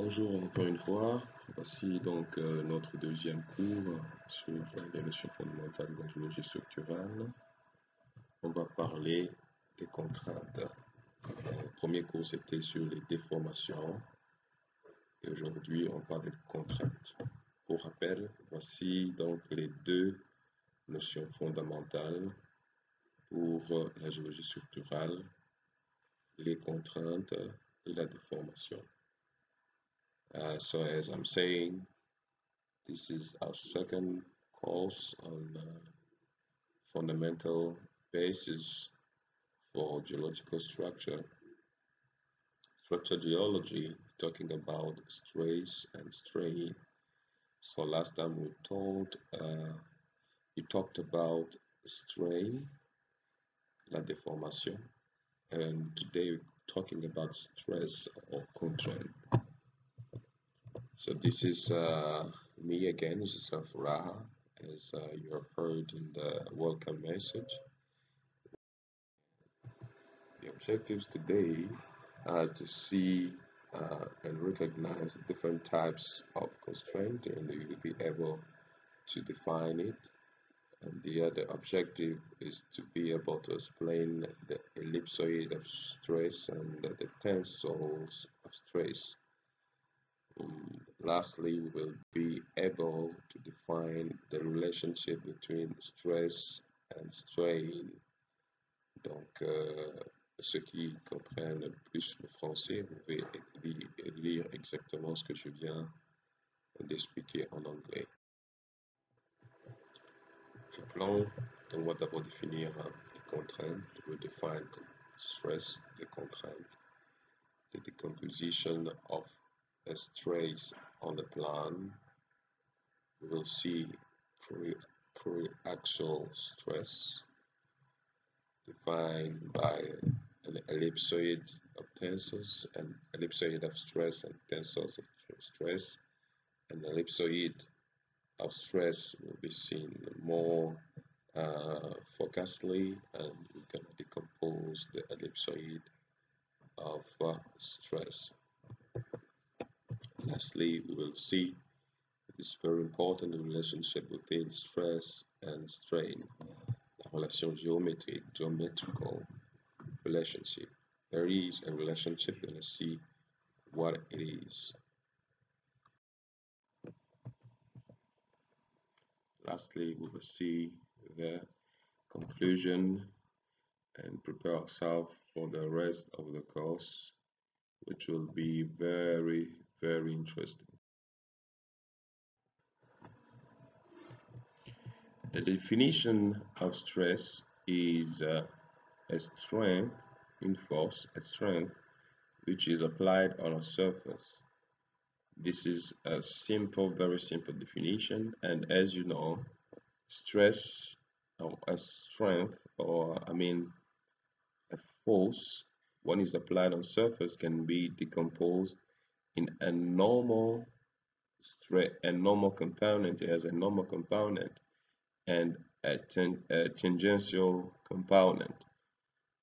Bonjour encore une fois. Voici donc euh, notre deuxième cours sur les notions fondamentales de la géologie structurale. On va parler des contraintes. Le premier cours c'était sur les déformations et aujourd'hui on parle des contraintes. Pour rappel, voici donc les deux notions fondamentales pour la géologie structurale, les contraintes et la déformation. Uh, so as I'm saying, this is our second course on uh, fundamental basis for geological structure. Structure geology talking about stress and strain. So last time we told uh, we talked about strain, la deformation, and today we're talking about stress or contraint. So this is uh, me again, this is Raha, as uh, you have heard in the welcome message. The objectives today are to see uh, and recognize different types of constraint and you will be able to define it. And the other objective is to be able to explain the ellipsoid of stress and the tensors of stress. Um, lastly, we will be able to define the relationship between stress and strain. Donc, euh, ceux qui comprennent plus le français, vous pouvez lire exactement ce que je viens d'expliquer en anglais. Le plan, on va d'abord définir les contraintes, we define stress, the contraint, the decomposition of a stress on the plan. We will see triaxial stress defined by an ellipsoid of tensors and ellipsoid of stress and tensors of stress. An ellipsoid of stress will be seen more uh, focusedly and we can decompose the ellipsoid of uh, stress. Lastly, we will see it is very important relationship between stress and strain. La relation géométrique, geometrical relationship. There is a relationship, and let's see what it is. Lastly, we will see the conclusion and prepare ourselves for the rest of the course, which will be very, very interesting. The definition of stress is uh, a strength in force, a strength which is applied on a surface. This is a simple, very simple definition, and as you know, stress or a strength, or I mean, a force, when is applied on surface, can be decomposed in a normal a normal component as a normal component and a, ten, a tangential component.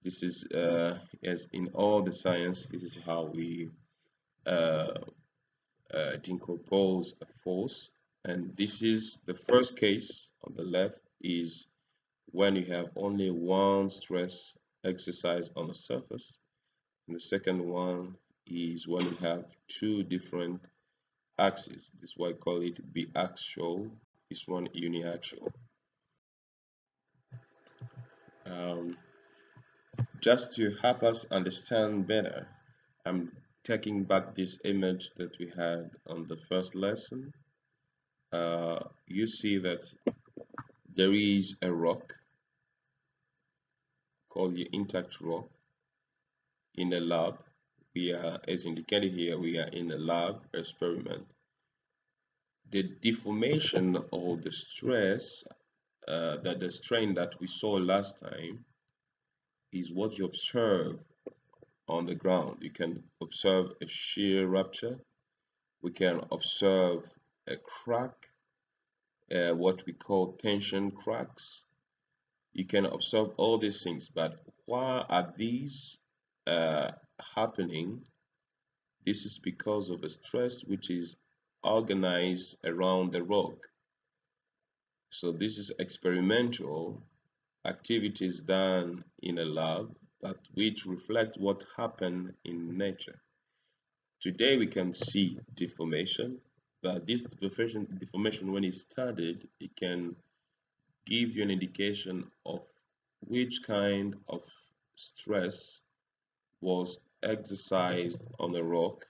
This is uh, as in all the science, this is how we uh, uh, decompose a force. And this is the first case on the left is when you have only one stress exercise on the surface. And the second one is when you have two different axes. This is why I call it biaxial, this one uniaxial. Um, just to help us understand better, I'm taking back this image that we had on the first lesson. Uh, you see that there is a rock called the intact rock in a lab we are, as indicated here, we are in a lab experiment. The deformation or the stress, uh, that the strain that we saw last time is what you observe on the ground. You can observe a shear rupture. We can observe a crack, uh, what we call tension cracks. You can observe all these things, but why are these uh, happening This is because of a stress which is organized around the rock. So this is experimental activities done in a lab but which reflect what happened in nature. Today we can see deformation, but this deformation, when it's studied, it can give you an indication of which kind of stress was exercised on the rock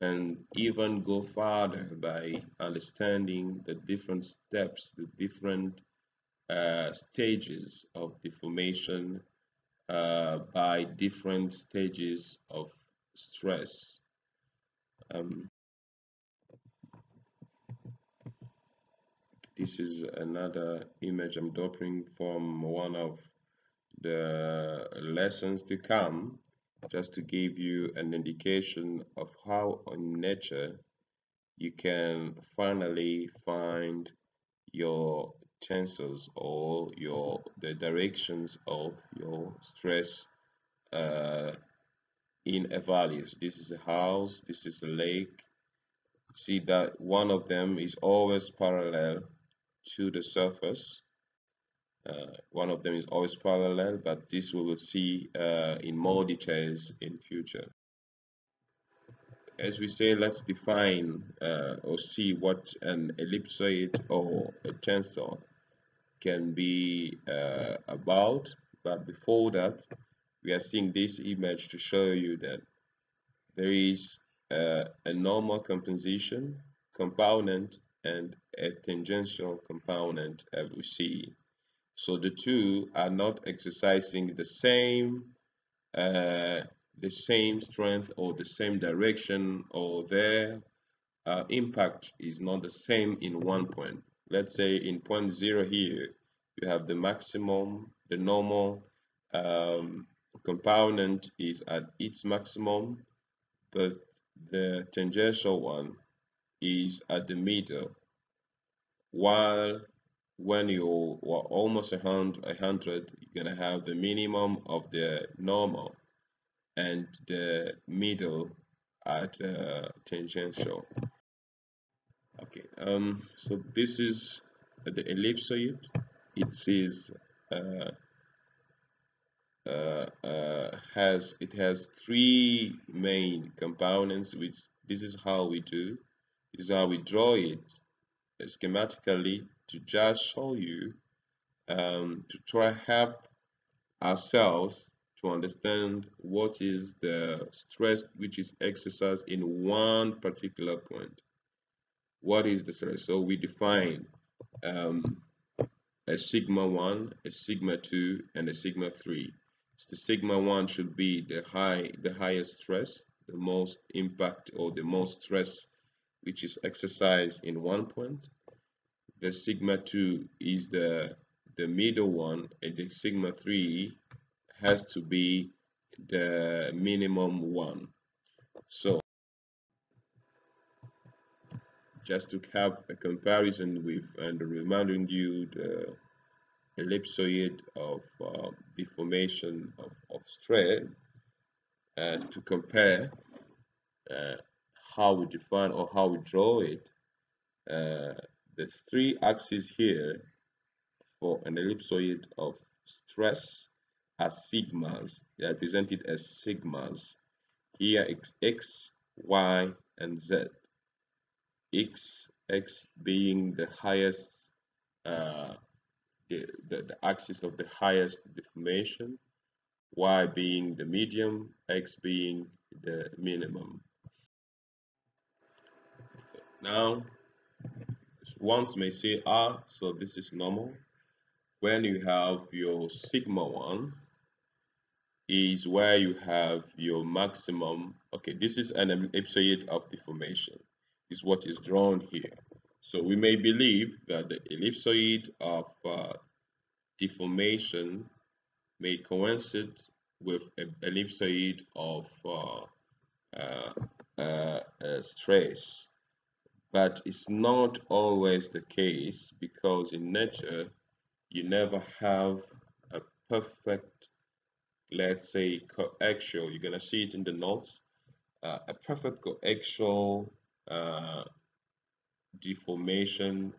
and even go further by understanding the different steps, the different uh, stages of deformation uh, by different stages of stress. Um, this is another image I'm dropping from one of the lessons to come just to give you an indication of how in nature you can finally find your chances or your the directions of your stress uh, in a values this is a house this is a lake. See that one of them is always parallel to the surface one of them is always parallel but this we will see uh, in more details in future. As we say let's define uh, or see what an ellipsoid or a tensor can be uh, about. But before that we are seeing this image to show you that there is uh, a normal composition component and a tangential component as we see so the two are not exercising the same uh, the same strength or the same direction or their uh, impact is not the same in one point. Let's say in point zero here you have the maximum the normal um, component is at its maximum but the tangential one is at the middle. While when you are almost a hundred, a hundred you're gonna have the minimum of the normal and the middle at uh, tangential okay um so this is the ellipsoid it says uh, uh, uh, has it has three main components which this is how we do this is how we draw it schematically to just show you um, to try help ourselves to understand what is the stress which is exercised in one particular point. What is the stress? So we define um, a sigma 1 a sigma 2 and a sigma 3 so the sigma 1 should be the high the highest stress the most impact or the most stress which is exercised in one point the sigma 2 is the the middle one and the sigma 3 has to be the minimum one. So just to have a comparison with and reminding you the ellipsoid of uh, deformation of, of strain uh, to compare uh, how we define or how we draw it uh, the three axes here for an ellipsoid of stress are sigmas. They are presented as sigmas. Here it's x y and z. X x being the highest uh, the, the, the axis of the highest deformation. Y being the medium. X being the minimum. Now ones may say ah so this is normal. When you have your sigma 1 is where you have your maximum. Okay this is an ellipsoid of deformation is what is drawn here. So we may believe that the ellipsoid of uh, deformation may coincide with an ellipsoid of uh, uh, uh, stress but it's not always the case because in nature you never have a perfect let's say coaxial. You're gonna see it in the notes. Uh, a perfect coaxial uh, deformation.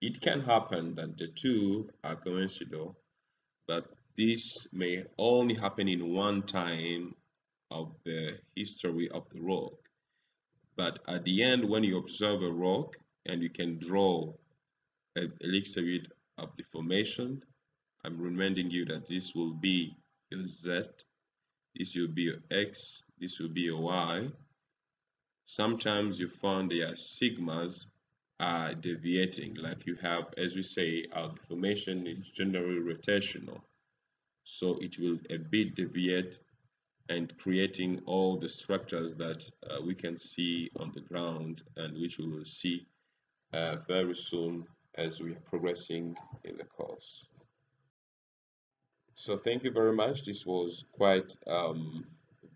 It can happen that the two are coincidental but this may only happen in one time of the history of the rock but at the end when you observe a rock and you can draw a ellipsoid of the formation, I'm reminding you that this will be a Z this will be a X this will be a Y. Sometimes you find their sigmas are deviating like you have as we say our deformation is generally rotational. So it will a bit deviate and creating all the structures that uh, we can see on the ground and which we will see uh, very soon as we are progressing in the course. So thank you very much. This was quite um,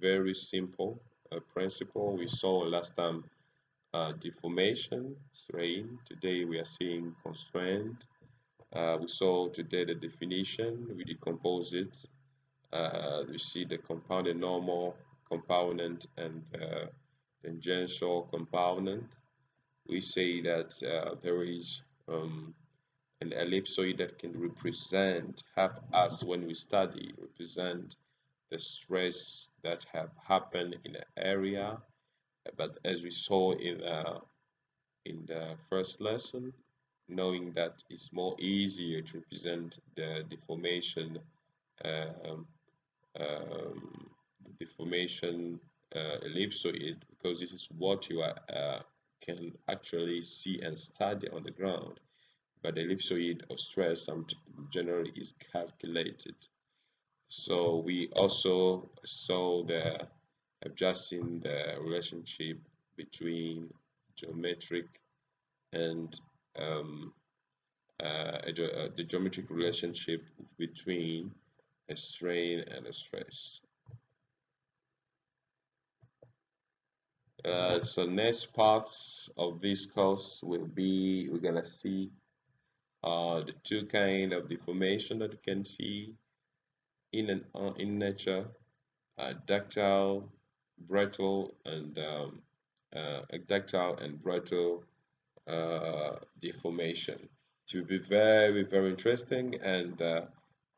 very simple uh, principle. We saw last time uh, deformation strain. Today we are seeing constraint. Uh, we saw today the definition. We decompose it uh, we see the compounded normal component and uh, tangential component we say that uh, there is um, an ellipsoid that can represent help us when we study represent the stress that have happened in an area. But as we saw in uh, in the first lesson knowing that it's more easier to represent the deformation um, um, deformation uh, ellipsoid because this is what you are, uh, can actually see and study on the ground. But the ellipsoid of stress generally is calculated. So we also saw the adjusting the relationship between geometric and um, uh, uh, the geometric relationship between strain and a stress. Uh, so next parts of this course will be we're gonna see uh, the two kind of deformation that you can see in uh, in nature, uh, ductile, brittle, and um, uh, ductile and brittle uh, deformation. Will be very very interesting, and uh,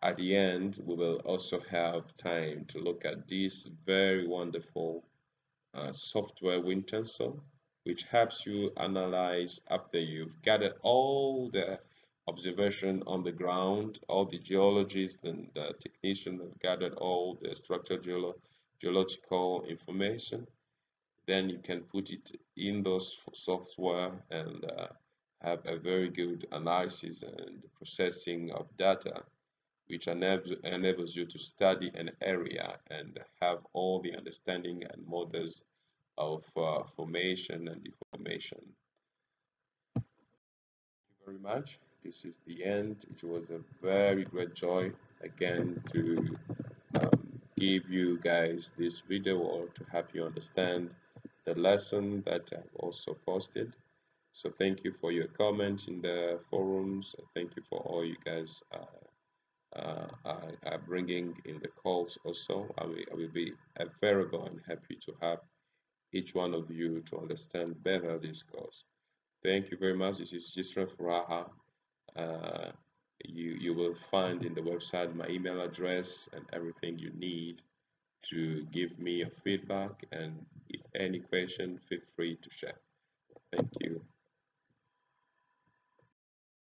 at the end we will also have time to look at this very wonderful uh, software WinTensor, which helps you analyze after you've gathered all the observation on the ground, all the geologists and the technicians have gathered all the structural geolo geological information. Then you can put it in those software and uh, have a very good analysis and processing of data, which enable, enables you to study an area and have all the understanding and models of uh, formation and deformation. Thank you very much this is the end. It was a very great joy again to um, give you guys this video or to help you understand the lesson that I've also posted. So thank you for your comments in the forums. Thank you for all you guys uh, are, bringing in the calls also. I will, I will be available and happy to help each one of you to understand better this course. Thank you very much. This is Ghislain Furaha uh, you you will find in the website my email address and everything you need to give me your feedback and if any question feel free to share thank you